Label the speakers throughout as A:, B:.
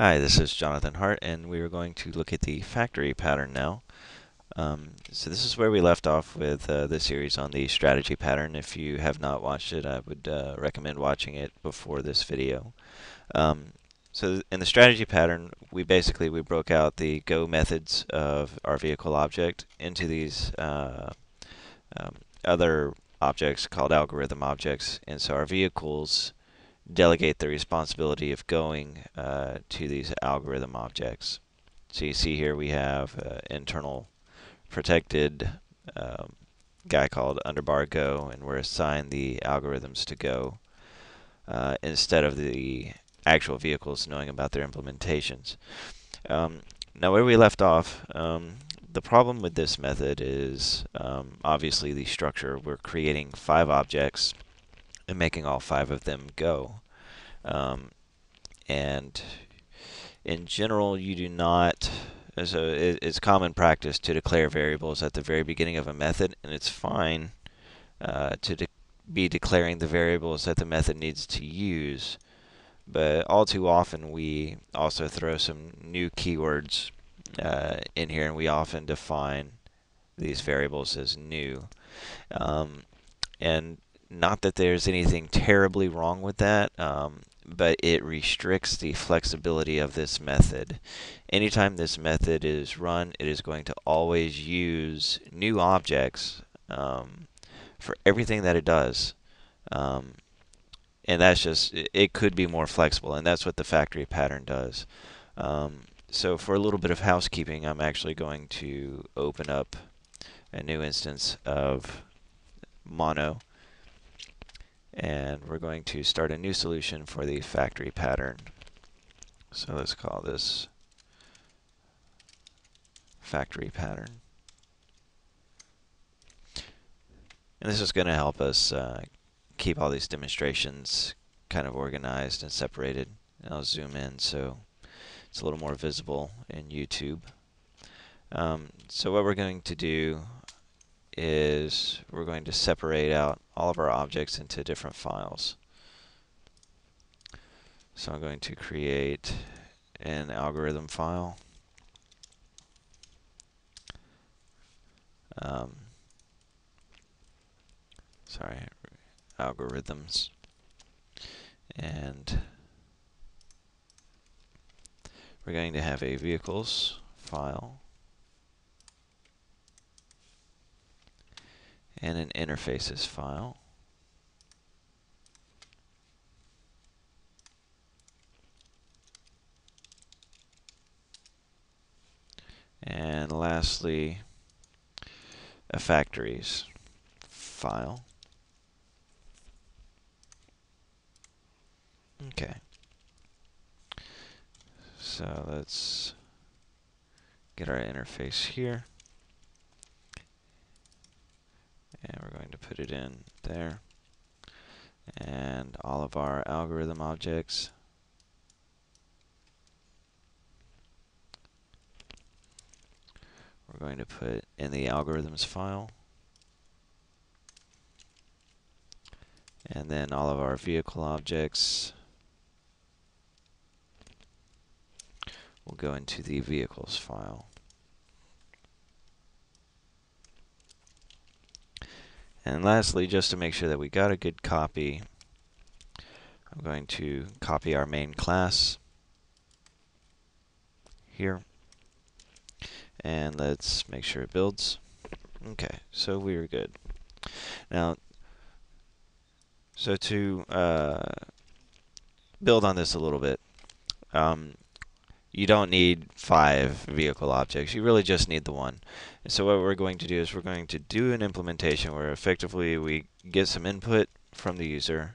A: Hi, this is Jonathan Hart, and we are going to look at the factory pattern now. Um, so this is where we left off with uh, the series on the strategy pattern. If you have not watched it, I would uh, recommend watching it before this video. Um, so in the strategy pattern, we basically we broke out the go methods of our vehicle object into these uh, um, other objects called algorithm objects, and so our vehicles delegate the responsibility of going uh, to these algorithm objects. So you see here we have uh, internal protected um, guy called underbar go, and we're assigned the algorithms to go uh, instead of the actual vehicles knowing about their implementations. Um, now where we left off, um, the problem with this method is um, obviously the structure. We're creating five objects and making all five of them go. Um, and in general, you do not, so it's common practice to declare variables at the very beginning of a method, and it's fine uh, to de be declaring the variables that the method needs to use. But all too often, we also throw some new keywords uh, in here, and we often define these variables as new. Um, and not that there's anything terribly wrong with that, um, but it restricts the flexibility of this method. Anytime this method is run, it is going to always use new objects um, for everything that it does. Um, and that's just, it could be more flexible, and that's what the factory pattern does. Um, so for a little bit of housekeeping, I'm actually going to open up a new instance of mono and we're going to start a new solution for the factory pattern. So let's call this factory pattern. And this is going to help us uh, keep all these demonstrations kind of organized and separated. And I'll zoom in so it's a little more visible in YouTube. Um, so what we're going to do is we're going to separate out all of our objects into different files. So I'm going to create an algorithm file. Um, sorry, algorithms. And we're going to have a vehicles file. And an interfaces file. And lastly, a factories file. Okay. So let's get our interface here. And we're going to put it in there. And all of our algorithm objects we're going to put in the algorithms file. And then all of our vehicle objects will go into the vehicles file And lastly, just to make sure that we got a good copy, I'm going to copy our main class here. And let's make sure it builds. Okay, so we're good. Now, so to uh, build on this a little bit, um, you don't need five vehicle objects. You really just need the one. And so what we're going to do is we're going to do an implementation where effectively we get some input from the user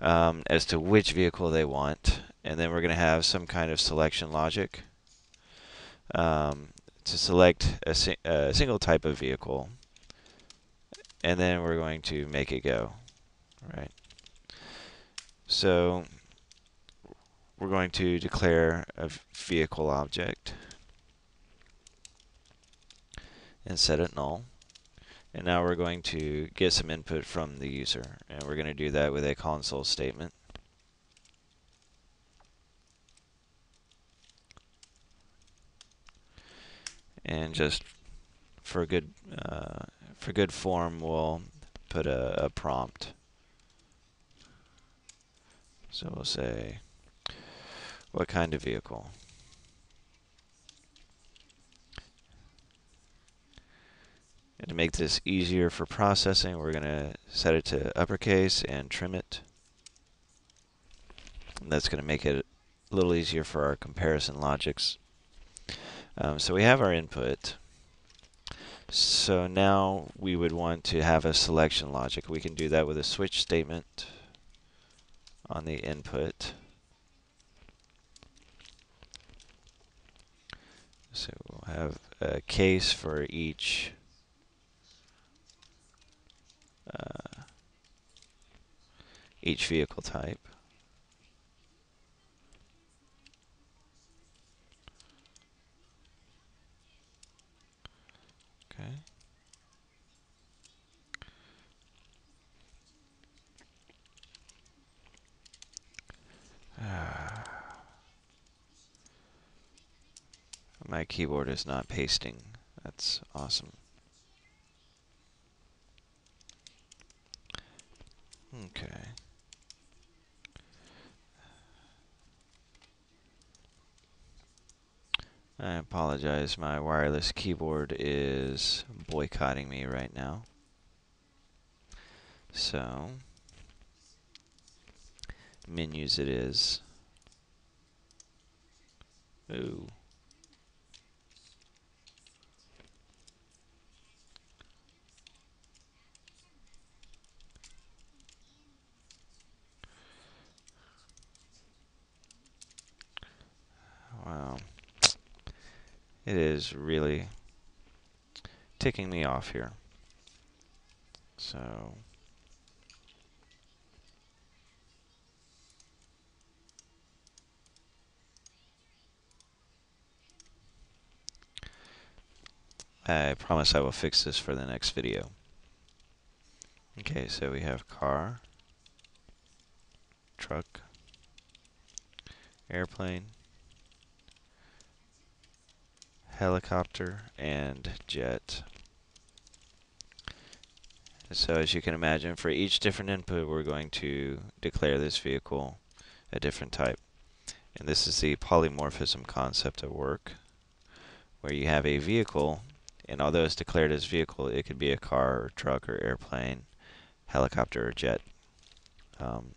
A: um, as to which vehicle they want. And then we're going to have some kind of selection logic um, to select a, si a single type of vehicle. And then we're going to make it go. Right. So we're going to declare a vehicle object and set it null. And now we're going to get some input from the user. And we're going to do that with a console statement. And just for good uh, for good form, we'll put a, a prompt. So we'll say what kind of vehicle? And to make this easier for processing, we're going to set it to uppercase and trim it. And that's going to make it a little easier for our comparison logics. Um, so we have our input. So now we would want to have a selection logic. We can do that with a switch statement on the input. So we'll have a case for each uh, each vehicle type. Okay. My keyboard is not pasting. That's awesome. Okay. I apologize, my wireless keyboard is boycotting me right now. So, menus it is. Ooh. It is really ticking me off here. So... I promise I will fix this for the next video. Okay, so we have car, truck, airplane, helicopter, and jet. So as you can imagine, for each different input, we're going to declare this vehicle a different type. And this is the polymorphism concept at work, where you have a vehicle and although it's declared as vehicle, it could be a car or truck or airplane, helicopter or jet. Um,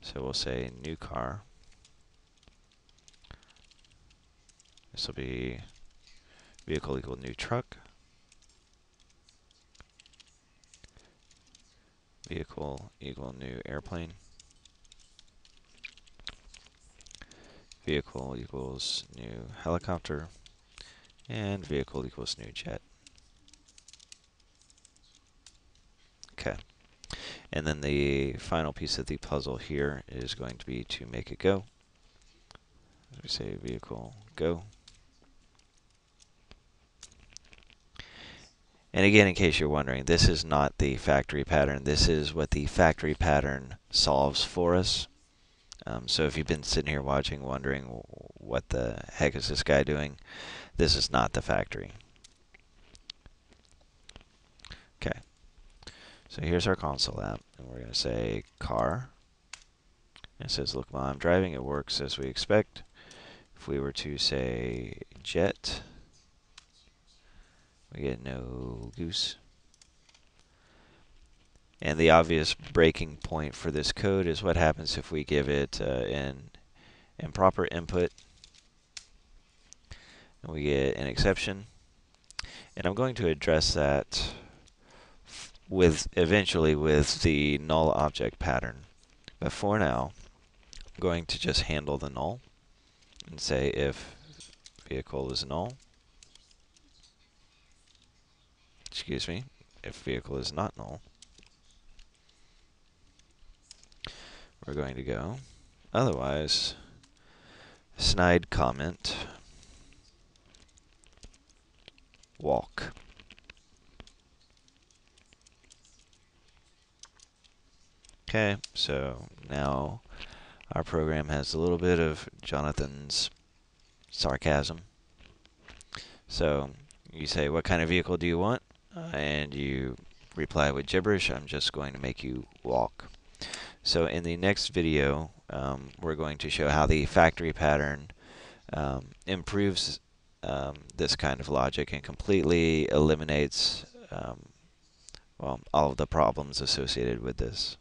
A: so we'll say new car. This will be vehicle equal new truck. Vehicle equal new airplane. Vehicle equals new helicopter and vehicle equals new jet. Okay. And then the final piece of the puzzle here is going to be to make it go. We say vehicle go. And again, in case you're wondering, this is not the factory pattern. This is what the factory pattern solves for us. Um, so if you've been sitting here watching, wondering what the heck is this guy doing, this is not the factory. Okay. So here's our console app, and we're going to say car. it says, look, while I'm driving, it works as we expect. If we were to say jet, we get no goose. And the obvious breaking point for this code is what happens if we give it uh, an improper input and we get an exception. And I'm going to address that with eventually with the null object pattern. But for now, I'm going to just handle the null and say if vehicle is null, excuse me, if vehicle is not null, we're going to go. Otherwise, snide comment walk. Okay, so now our program has a little bit of Jonathan's sarcasm. So you say, what kind of vehicle do you want? Uh, and you reply with gibberish, I'm just going to make you walk. So in the next video, um, we're going to show how the factory pattern um, improves um, this kind of logic and completely eliminates um, well, all of the problems associated with this.